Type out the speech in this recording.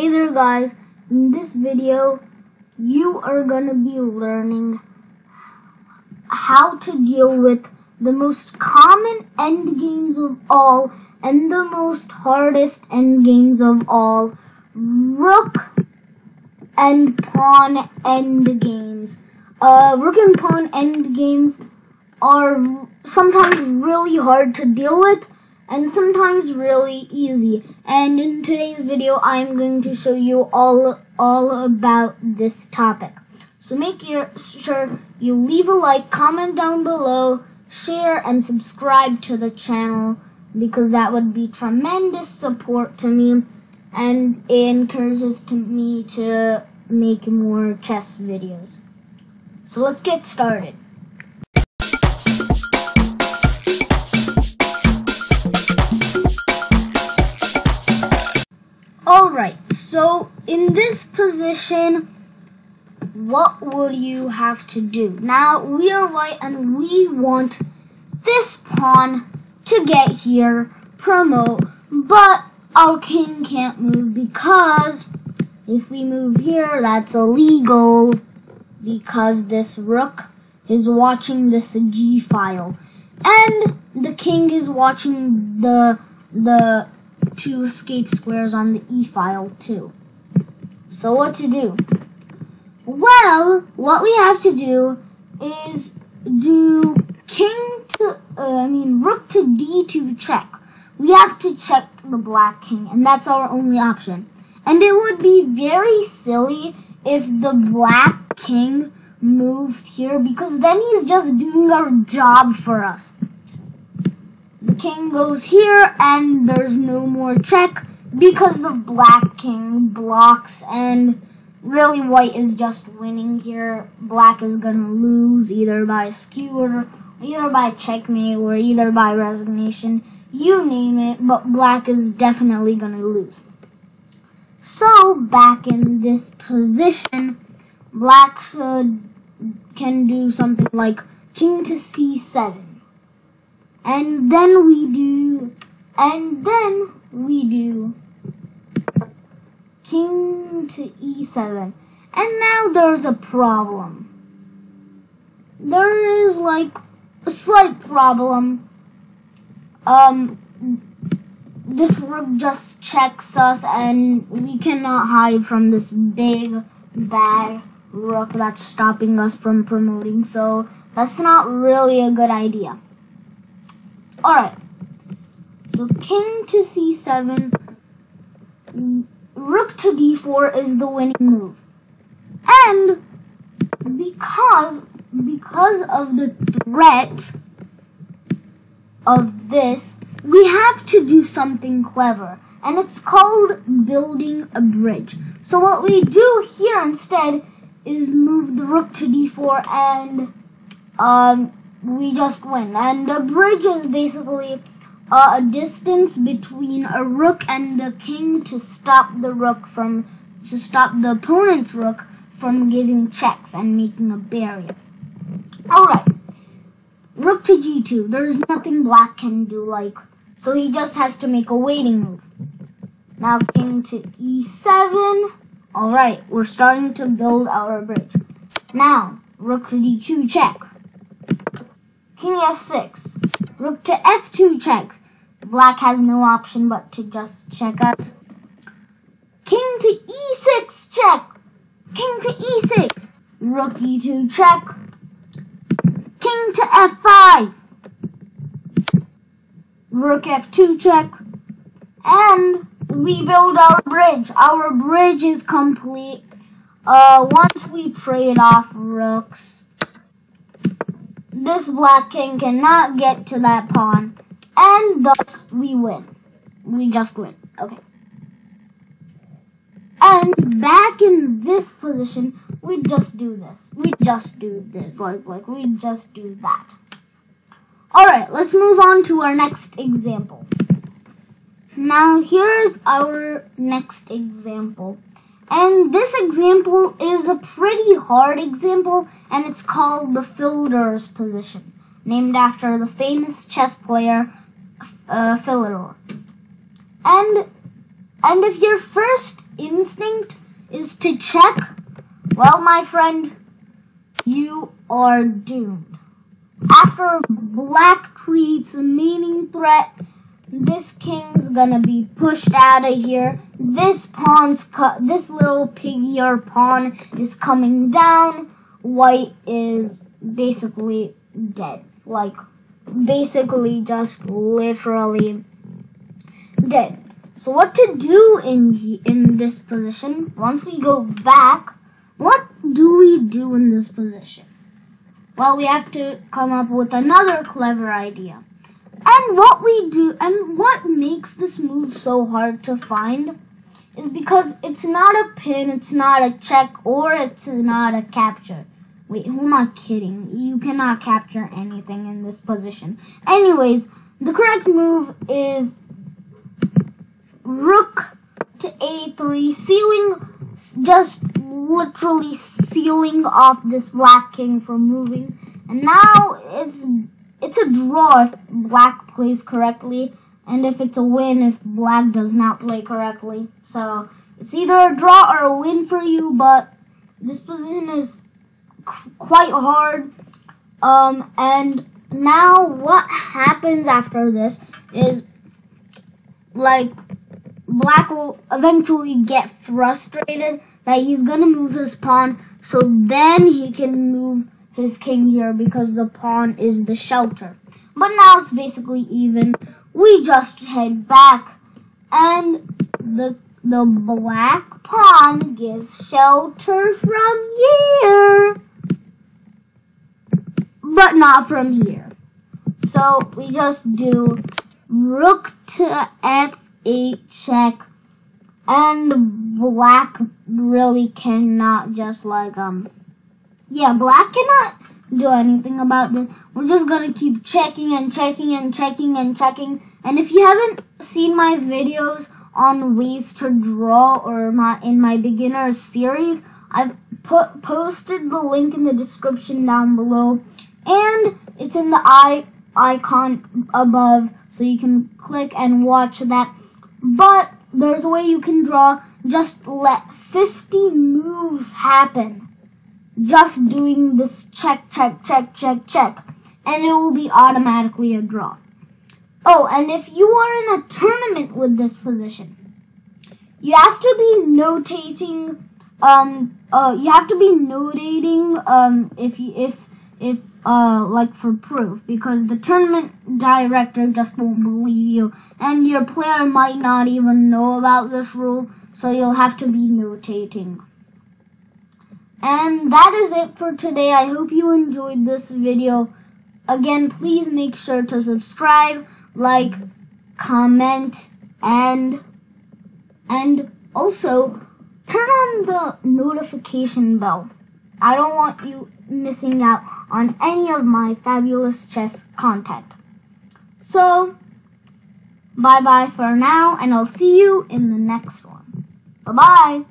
Hey there guys, in this video you are gonna be learning how to deal with the most common end games of all and the most hardest end games of all, rook and pawn end games. Uh, rook and pawn end games are sometimes really hard to deal with and sometimes really easy. And in today's video, I'm going to show you all, all about this topic. So make sure you leave a like, comment down below, share, and subscribe to the channel because that would be tremendous support to me and it encourages to me to make more chess videos. So let's get started. Alright, so in this position, what would you have to do? Now, we are white and we want this pawn to get here, promote, but our king can't move because if we move here, that's illegal because this rook is watching this G file. And the king is watching the the two escape squares on the E file too. So what to do? Well, what we have to do is do king to, uh, I mean, rook to D2 check. We have to check the black king, and that's our only option. And it would be very silly if the black king moved here, because then he's just doing our job for us king goes here and there's no more check because the black king blocks and really white is just winning here. Black is gonna lose either by skewer, either by checkmate, or either by resignation. You name it, but black is definitely gonna lose. So back in this position, black should can do something like king to c7 and then we do and then we do king to e7 and now there's a problem. There is like a slight problem. Um this rook just checks us and we cannot hide from this big bad rook that's stopping us from promoting so that's not really a good idea Alright. So king to c7, rook to d4 is the winning move. And because because of the threat of this, we have to do something clever. And it's called building a bridge. So what we do here instead is move the rook to d4 and um, we just win. And the bridge is basically uh, a distance between a rook and a king to stop the rook from to stop the opponent's rook from giving checks and making a barrier. Alright. Rook to g2. There's nothing black can do like so he just has to make a waiting move. Now king to e7. Alright, we're starting to build our bridge. Now, rook to d2 check. King f6. Rook to f2 check. Black has no option but to just check us. King to e6 check. King to e6. Rook e2 check. King to f5. Rook f2 check. And we build our bridge. Our bridge is complete. Uh, once we trade off rooks, this black king cannot get to that pawn, and thus we win. We just win. Okay. And back in this position, we just do this. We just do this. Like, like we just do that. Alright, let's move on to our next example. Now, here's our next example. And this example is a pretty hard example, and it's called the Philidor's position, named after the famous chess player uh, Philidor. And And if your first instinct is to check, well, my friend, you are doomed. After black creates a meaning threat, this king's gonna be pushed out of here. This pawn's cut. This little piggy or pawn is coming down. White is basically dead. Like, basically just literally dead. So what to do in in this position? Once we go back, what do we do in this position? Well, we have to come up with another clever idea. And what we do and what makes this move so hard to find is because it's not a pin, it's not a check, or it's not a capture. Wait, who am I kidding? You cannot capture anything in this position. Anyways, the correct move is rook to a3, sealing, just literally sealing off this black king from moving. And now it's it's a draw if black plays correctly, and if it's a win if black does not play correctly. So it's either a draw or a win for you, but this position is quite hard. Um, and now what happens after this is like Black will eventually get frustrated that he's gonna move his pawn, so then he can move his king here because the pawn is the shelter. But now it's basically even. We just head back, and the the black pawn gives shelter from here, but not from here. So we just do rook to f8 check, and black really cannot just like um yeah, black cannot do anything about this. We're just gonna keep checking and checking and checking and checking. And if you haven't seen my videos on ways to draw or my in my beginner series, I've put posted the link in the description down below, and it's in the eye icon above, so you can click and watch that. But there's a way you can draw. Just let 50 moves happen just doing this check, check, check, check, check, and it will be automatically a draw. Oh, and if you are in a tournament with this position, you have to be notating. Um, uh, you have to be notating. Um, if you if if uh like for proof because the tournament director just won't believe you, and your player might not even know about this rule, so you'll have to be notating. And that is it for today. I hope you enjoyed this video. Again, please make sure to subscribe, like, comment, and and also turn on the notification bell. I don't want you missing out on any of my fabulous chess content. So, bye bye for now, and I'll see you in the next one. Bye bye.